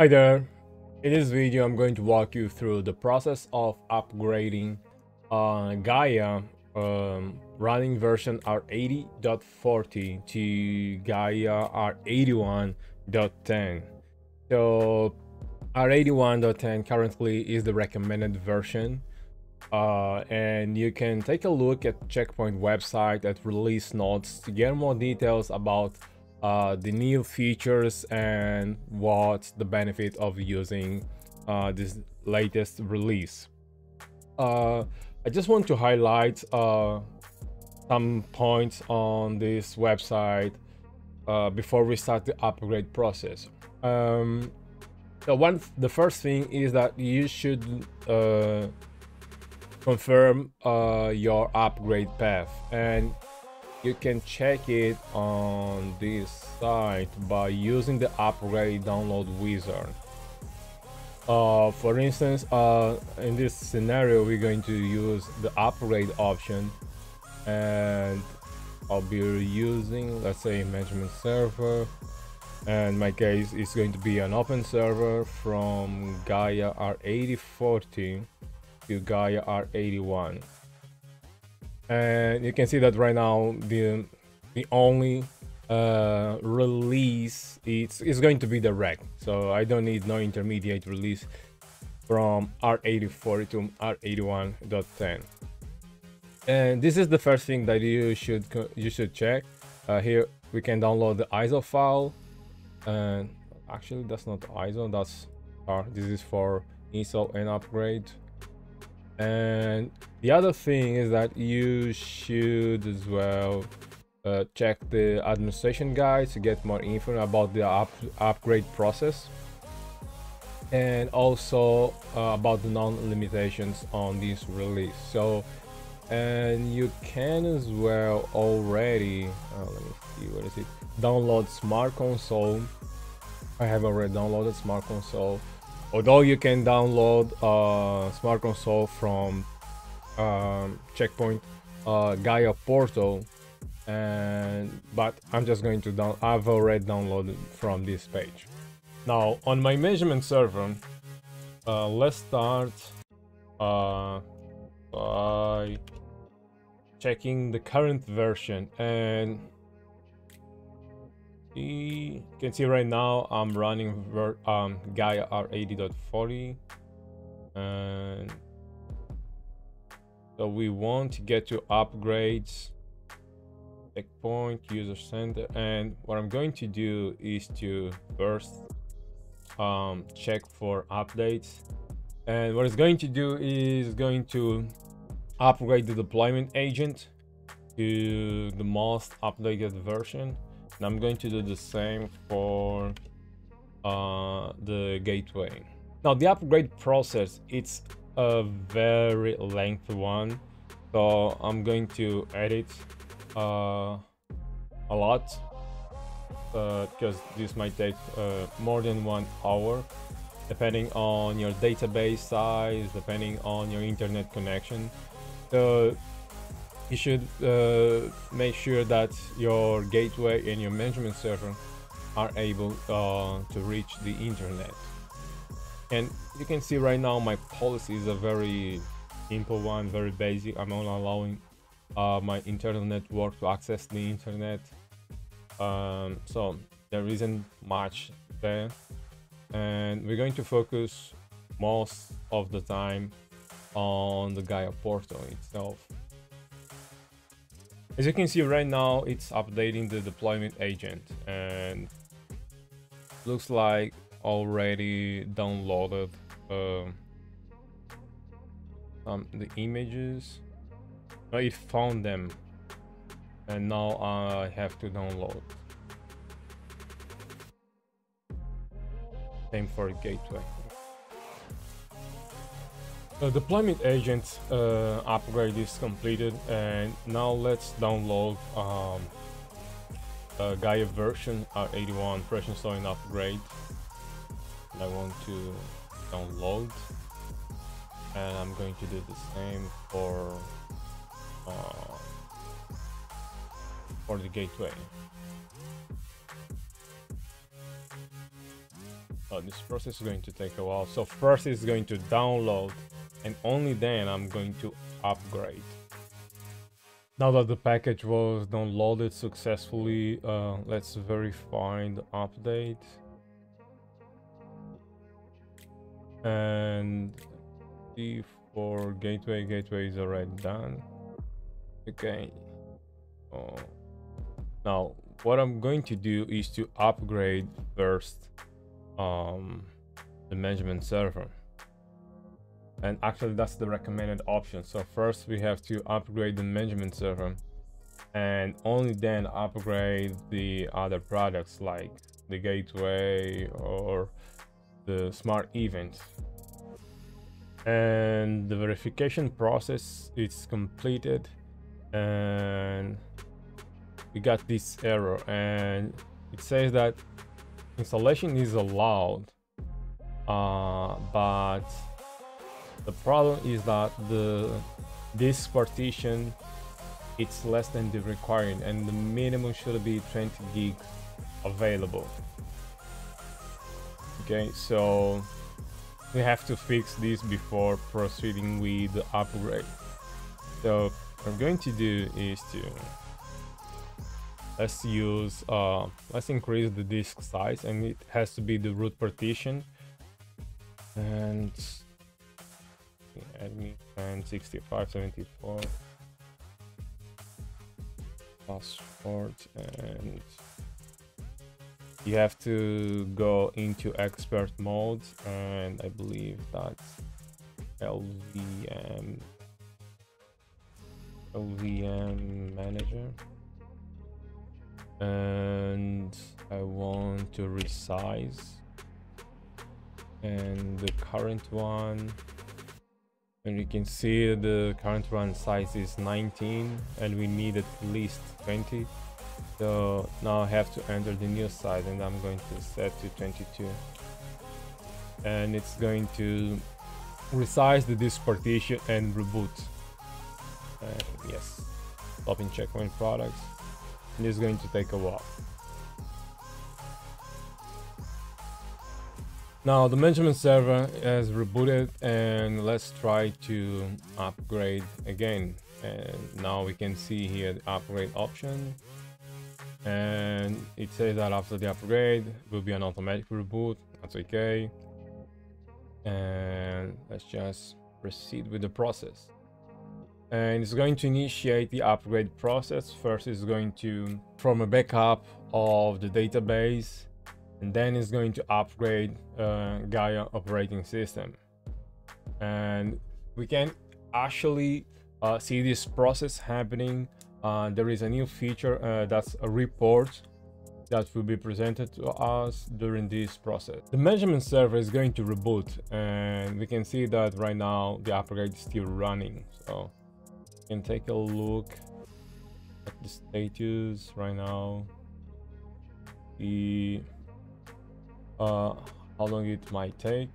Hi there. In this video, I'm going to walk you through the process of upgrading uh, Gaia um, running version R80.40 to Gaia R81.10. So R81.10 currently is the recommended version uh, and you can take a look at Checkpoint website at release notes to get more details about uh, the new features and what's the benefit of using uh, this latest release. Uh, I just want to highlight uh, some points on this website uh, before we start the upgrade process. Um, so one, the first thing is that you should uh, confirm your upgrade path and you can check it on this site by using the upgrade download wizard. Uh, for instance, uh, in this scenario, we're going to use the upgrade option and I'll be using, let's say, management server. And my case is going to be an open server from Gaia R8040 to Gaia R81 and you can see that right now the the only uh, release it's, is going to be the rec. So I don't need no intermediate release from R8040 to R81.10 and this is the first thing that you should you should check. Uh, here we can download the ISO file. And actually that's not ISO that's R. This is for install and upgrade and the other thing is that you should as well uh, check the administration guide to get more info about the up upgrade process. And also uh, about the non-limitations on this release. So and you can as well already uh, let me see what is it? Download smart console. I have already downloaded smart console although you can download uh, Smart Console from um, Checkpoint uh, Gaia portal and but I'm just going to down I've already downloaded from this page. Now on my management server uh, let's start uh, by checking the current version and you can see right now I'm running um, Gaia R80.40 and so we want to get to upgrades checkpoint user center and what I'm going to do is to first um, check for updates. And what it's going to do is going to upgrade the deployment agent to the most updated version and I'm going to do the same for uh, the gateway. Now the upgrade process, it's a very lengthy one. So I'm going to edit uh, a lot because uh, this might take uh, more than one hour depending on your database size, depending on your internet connection. So you should uh, make sure that your gateway and your management server are able uh, to reach the internet. And you can see right now my policy is a very simple one, very basic. I'm only allowing uh, my internal network to access the internet. Um, so there isn't much there. And we're going to focus most of the time on the Gaia portal itself. As you can see right now, it's updating the deployment agent and looks like already downloaded uh, um, the images. No, it found them and now I have to download. Same for gateway. The deployment agent uh, upgrade is completed and now let's download um, Gaia version R81 Pressure Sewing upgrade. I want to download and I'm going to do the same for uh, for the gateway. Oh, this process is going to take a while. So first it's going to download and only then I'm going to upgrade. Now that the package was downloaded successfully, uh, let's verify the update. And see for gateway, gateway is already done. Okay. Oh. Now, what I'm going to do is to upgrade first um, the management server. And actually that's the recommended option. So first we have to upgrade the management server and only then upgrade the other products like the gateway or the smart event. And the verification process is completed and we got this error and it says that installation is allowed uh, but the problem is that the this partition it's less than the required and the minimum should be 20 gigs available. Okay so we have to fix this before proceeding with the upgrade. So what I'm going to do is to let's use uh, let's increase the disk size and it has to be the root partition. And admin and 6574 password and you have to go into expert mode and I believe that's LVM LVM manager. And I want to resize. And the current one and you can see the current run size is 19 and we need at least 20 so now I have to enter the new size and I'm going to set to 22 and it's going to resize the disk partition and reboot. And yes. Stopping checkpoint products and it's going to take a while Now the management server has rebooted and let's try to upgrade again. And now we can see here the upgrade option. And it says that after the upgrade will be an automatic reboot. That's okay. And let's just proceed with the process. And it's going to initiate the upgrade process. First it's going to form a backup of the database and then it's going to upgrade uh, Gaia operating system. And we can actually uh, see this process happening. Uh, there is a new feature uh, that's a report that will be presented to us during this process. The management server is going to reboot and we can see that right now the upgrade is still running. So you can take a look at the status right now. The uh, how long it might take.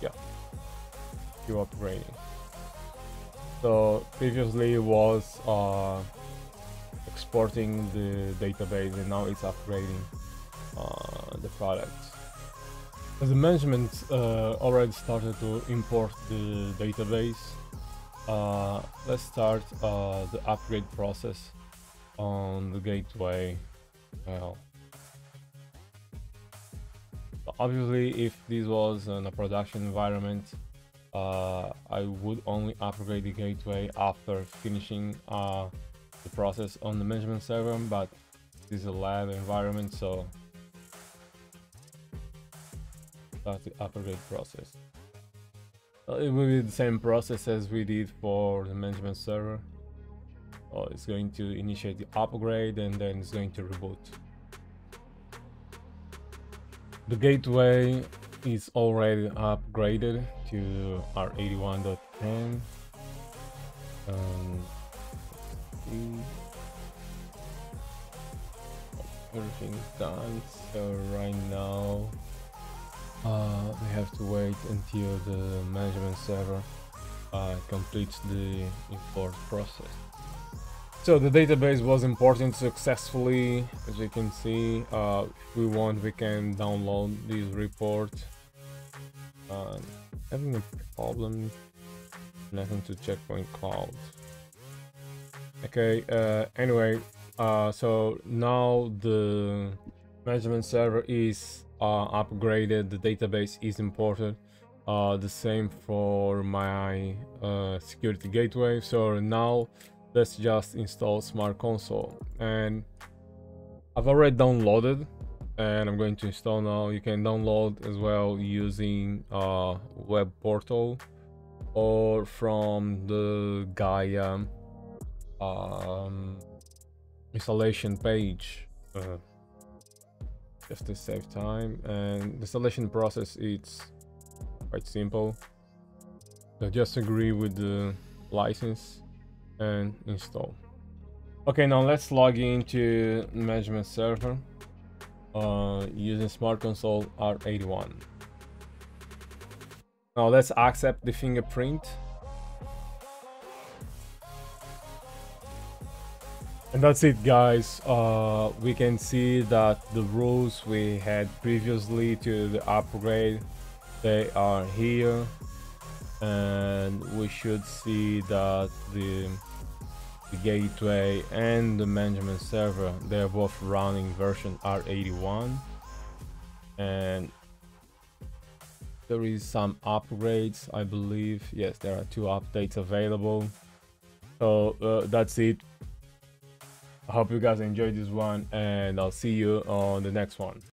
Yeah, you upgrading. So previously it was uh, exporting the database and now it's upgrading uh, the product. The management uh, already started to import the database uh, let's start uh, the upgrade process on the gateway. Well, obviously, if this was in a production environment, uh, I would only upgrade the gateway after finishing uh, the process on the management server, but this is a lab environment, so start the upgrade process. Uh, it will be the same process as we did for the management server. Oh, it's going to initiate the upgrade and then it's going to reboot. The gateway is already upgraded to R81.10. Um, everything's done. So right now uh, we have to wait until the management server uh, completes the import process. So the database was imported successfully, as you can see. Uh, if we want, we can download this report. Uh, having a problem nothing to checkpoint cloud. Okay, uh, anyway, uh, so now the management server is uh, upgraded, the database is imported. Uh, the same for my uh, security gateway. So now let's just install Smart Console. And I've already downloaded and I'm going to install now. You can download as well using uh, web portal or from the Gaia um, installation page. Uh, just to save time and the installation process is quite simple so just agree with the license and install. Okay, now let's log into management server uh, using Smart Console R81. Now let's accept the fingerprint. And that's it guys, uh, we can see that the rules we had previously to the upgrade, they are here. And we should see that the, the gateway and the management server they're both running version R81 and there is some upgrades I believe. Yes there are two updates available. So uh, that's it I hope you guys enjoyed this one and I'll see you on the next one